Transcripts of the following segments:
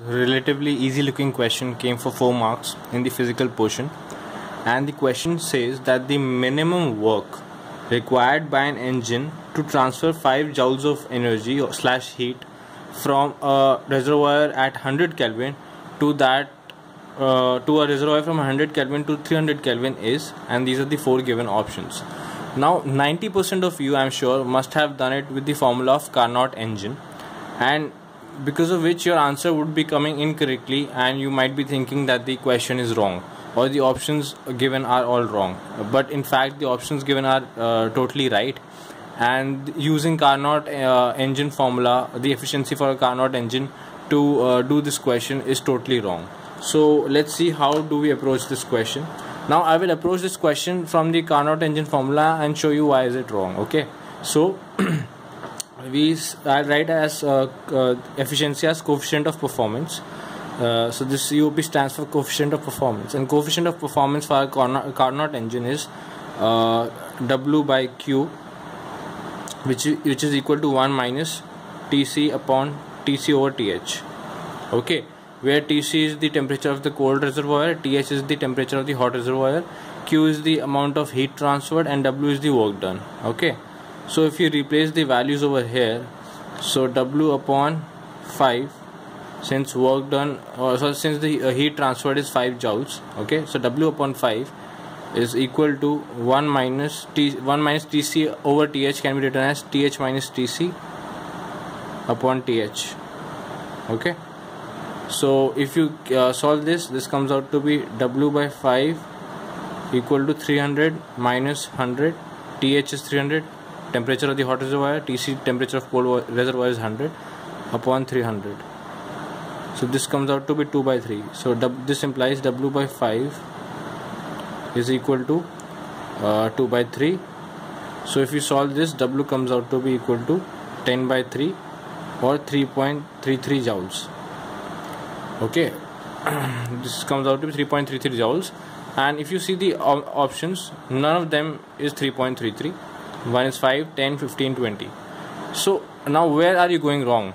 relatively easy looking question came for 4 marks in the physical portion. And the question says that the minimum work required by an engine to transfer 5 joules of energy or slash heat from a reservoir at 100 kelvin to that uh, to a reservoir from 100 kelvin to 300 kelvin is and these are the four given options. Now 90% of you i'm sure must have done it with the formula of carnot engine. And because of which your answer would be coming incorrectly and you might be thinking that the question is wrong or the options given are all wrong. But in fact the options given are uh, totally right. And using Carnot uh, engine formula the efficiency for a Carnot engine to uh, do this question is totally wrong. So let's see how do we approach this question. Now I will approach this question from the Carnot engine formula and show you why is it wrong okay? So we write as uh, uh, efficiency as coefficient of performance. Uh, so this COP stands for coefficient of performance. And coefficient of performance for a Carnot engine is uh, W by Q which which is equal to 1 minus TC upon TC over TH okay. Where TC is the temperature of the cold reservoir TH is the temperature of the hot reservoir Q is the amount of heat transferred and W is the work done. Okay so if you replace the values over here so w upon 5 since work done or so since the uh, heat transferred is 5 joules okay? So w upon 5 is equal to 1 minus t 1 minus tc over th can be written as th minus tc upon th okay? So if you uh, solve this this comes out to be w by 5 equal to 300 minus 100 th is 300 temperature of the hot reservoir Tc temperature of cold reservoir is 100 upon 300 so this comes out to be 2 by 3 so this implies W by 5 is equal to uh, 2 by 3 so if you solve this W comes out to be equal to 10 by 3 or 3.33 joules. Okay? This comes out to be 3.33 joules. And if you see the options none of them is 3.33 1 is 5 10 15 20 so now where are you going wrong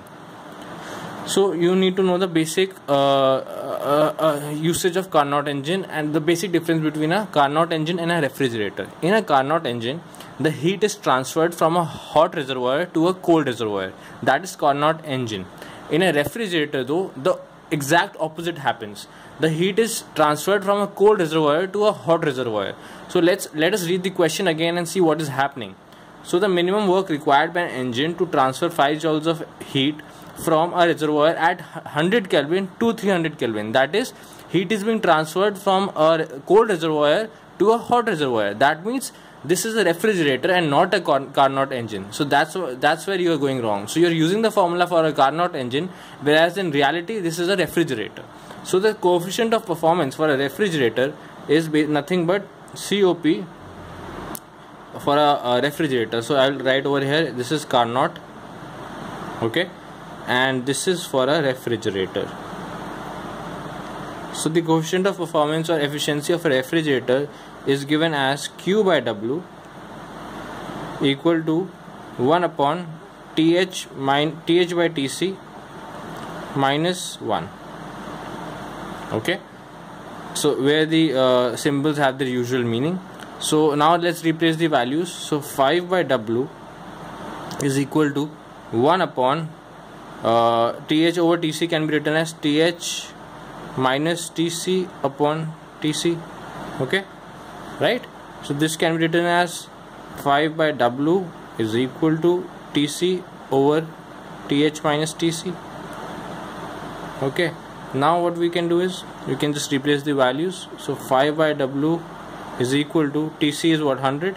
so you need to know the basic uh, uh, uh, usage of Carnot engine and the basic difference between a Carnot engine and a refrigerator. In a Carnot engine, the heat is transferred from a hot reservoir to a cold reservoir. That is Carnot engine. In a refrigerator, though, the exact opposite happens. The heat is transferred from a cold reservoir to a hot reservoir. So let's let us read the question again and see what is happening. So the minimum work required by an engine to transfer 5 joules of heat from a reservoir at 100 kelvin to 300 kelvin. That is heat is being transferred from a cold reservoir to a hot reservoir. That means this is a refrigerator and not a Carnot engine. So that's that's where you are going wrong. So you're using the formula for a Carnot engine, whereas in reality this is a refrigerator. So the coefficient of performance for a refrigerator is nothing but COP for a, a refrigerator. So I'll write over here. This is Carnot, okay, and this is for a refrigerator. So the coefficient of performance or efficiency of a refrigerator is given as Q by W equal to 1 upon TH, min, TH by TC minus 1 okay? So where the uh, symbols have their usual meaning. So now let's replace the values. So 5 by W is equal to 1 upon uh, TH over TC can be written as TH minus TC upon TC okay right? So this can be written as 5 by w is equal to tc over th minus tc okay? Now what we can do is you can just replace the values. So 5 by w is equal to tc is what 100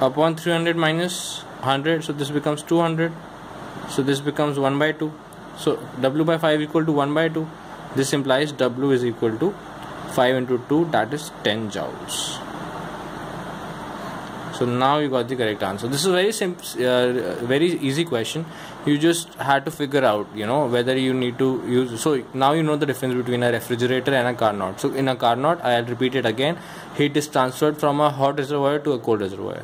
upon 300 minus 100 so this becomes 200 so this becomes 1 by 2 so w by 5 equal to 1 by 2 this implies w is equal to 5 into 2 that is 10 joules. So now you got the correct answer. This is very simple uh, very easy question. You just had to figure out you know whether you need to use so now you know the difference between a refrigerator and a Carnot so in a Carnot I'll repeat it again heat is transferred from a hot reservoir to a cold reservoir.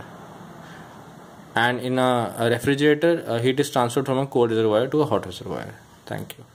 And in a, a refrigerator uh, heat is transferred from a cold reservoir to a hot reservoir. Thank you